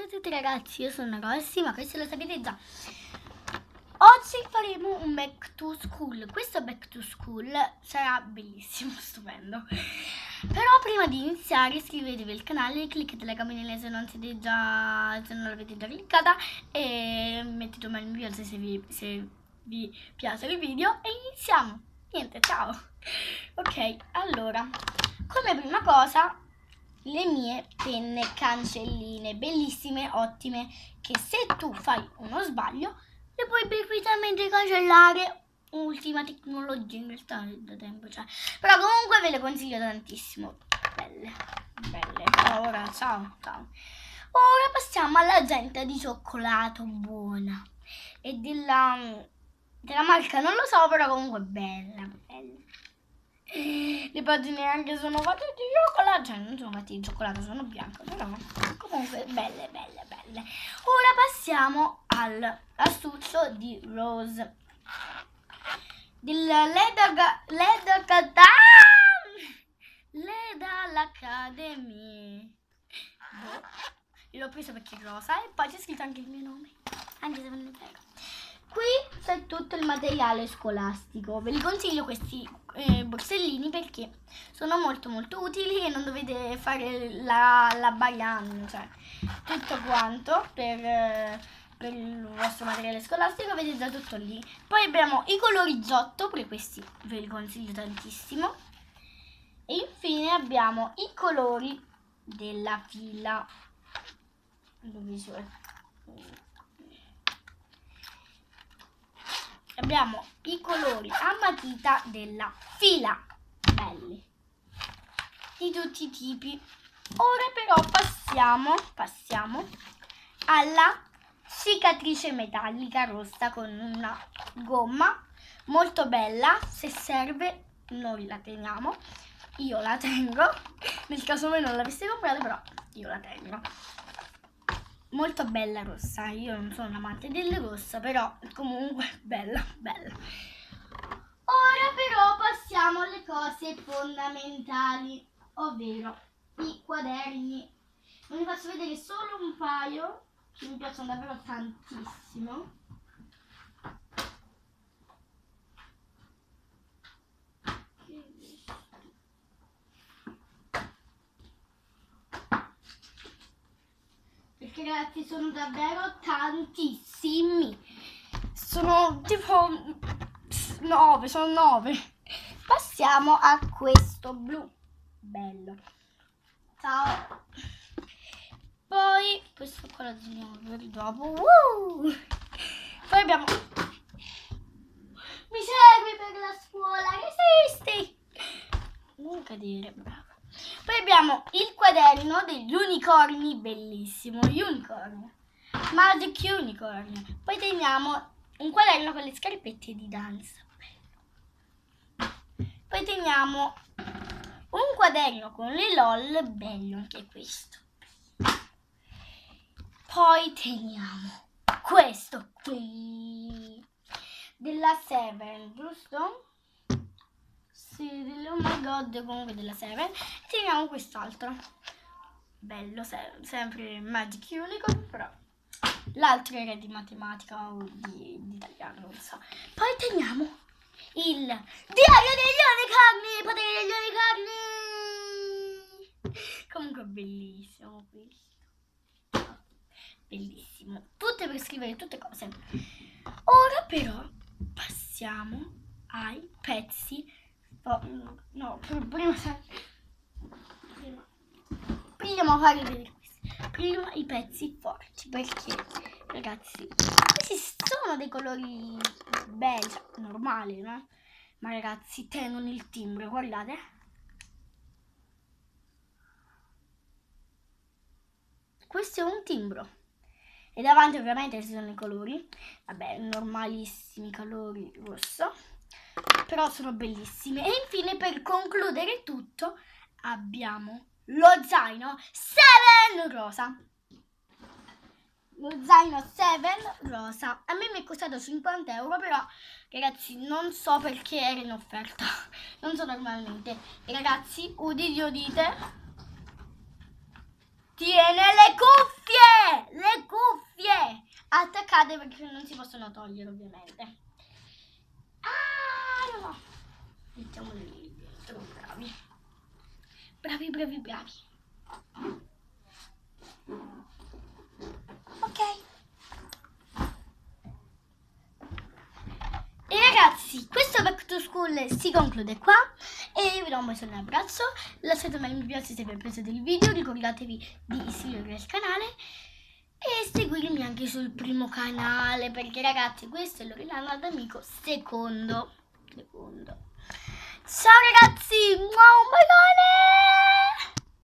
Salve a tutti ragazzi, io sono Rossi, ma questo lo sapete già. Oggi faremo un back to school. Questo back to school sarà bellissimo, stupendo. Però prima di iniziare iscrivetevi al canale, cliccate la campanella se non siete già se non l'avete già cliccata e mettete un bel mi piace se vi, se vi piace il video e iniziamo. Niente, ciao. Ok, allora, come prima cosa le mie penne cancelline, bellissime, ottime, che se tu fai uno sbaglio le puoi perfettamente cancellare. Ultima tecnologia in realtà da tempo, cioè. Però comunque ve le consiglio tantissimo. Belle, belle. Ora, ciao, ciao. Ora passiamo all'agenda di cioccolato buona. E della, della marca non lo so, però comunque bella, bella. Le pagine anche sono fatte di cioccolato, cioè non sono fatte di cioccolato, sono bianche, però comunque belle, belle, belle. Ora passiamo all'astuccio di Rose. Del Leda, Leda, Leda Academy. Boh. L'ho preso perché è rosa e poi c'è scritto anche il mio nome, anche se non è vero. Qui c'è tutto il materiale scolastico. Ve li consiglio questi eh, borsellini perché sono molto molto utili e non dovete fare la, la bayan, cioè tutto quanto per, eh, per, il vostro materiale scolastico avete già tutto lì. Poi abbiamo i colori giotto, pure questi ve li consiglio tantissimo. E infine abbiamo i colori della fila. Dove sono? Abbiamo i colori a matita della fila. Belli. Di tutti i tipi. Ora però passiamo passiamo alla cicatrice metallica rossa con una gomma molto bella. Se serve noi la teniamo. Io la tengo. Nel caso voi non l'aveste comprata però io la tengo molto bella rossa. Io non sono un amante del rossa, però comunque bella, bella. Ora però passiamo alle cose fondamentali, ovvero i quaderni. Ve ne faccio vedere solo un paio che mi piacciono davvero tantissimo. Perché ragazzi sono davvero tantissimi. Sono tipo 9, sono 9. Passiamo a questo blu. Bello. Ciao. Poi questo qua lo teniamo per dopo. Uh! Poi abbiamo mi serve per la scuola, resisti! Non cadere, bravo. Poi abbiamo il quaderno degli unicorni, bellissimo, unicorn, Magic Unicorn. Poi teniamo un quaderno con le scarpette di danza. Poi teniamo un quaderno con le LOL, bello anche questo. Poi teniamo questo qui della Seven, giusto? Sì, delle oh my god comunque della Seven teniamo quest'altro. Bello se sempre Magic Unicorn però. L'altro era di matematica o di, di, italiano non so. Poi teniamo il diario degli unicorni potere degli unicorni! Comunque bellissimo questo bellissimo. Tutte per scrivere tutte cose. Ora però passiamo ai pezzi No, prima, prima, fare vedere questi. Prima i pezzi forti, perché ragazzi, questi sono dei colori belli, cioè, normali, no? Ma ragazzi, tengono il timbro, guardate. Questo è un timbro. E davanti ovviamente ci sono i colori. Vabbè, normalissimi colori rosso però sono bellissime. E infine per concludere tutto abbiamo lo zaino 7 rosa. Lo zaino 7 rosa. A me mi è costato 50 euro, però ragazzi non so perché era in offerta. Non so normalmente. Ragazzi, udite udite. Tiene le cuffie! cade perché non si possono togliere ovviamente. Ah, no, no. Mettiamoli lì dentro, bravi. Bravi, bravi, bravi. Ok. E ragazzi, questo back to school si conclude qua e vi do un bacio e un abbraccio. Lasciate un mi piace se vi è piaciuto il video, ricordatevi di iscrivervi al canale e seguirmi anche sul primo canale perché ragazzi questo è l'Orilana d'Amico secondo. secondo. Ciao ragazzi, un bacione!